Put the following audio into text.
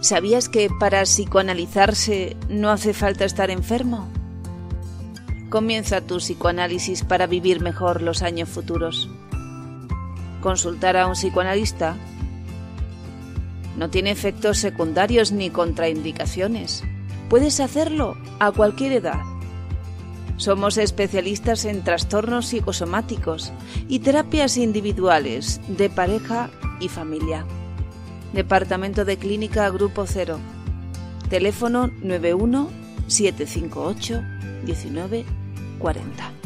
¿Sabías que para psicoanalizarse no hace falta estar enfermo? Comienza tu psicoanálisis para vivir mejor los años futuros. Consultar a un psicoanalista no tiene efectos secundarios ni contraindicaciones. Puedes hacerlo a cualquier edad. Somos especialistas en trastornos psicosomáticos y terapias individuales de pareja y familia. Departamento de Clínica Grupo Cero. Teléfono 91 758 1940.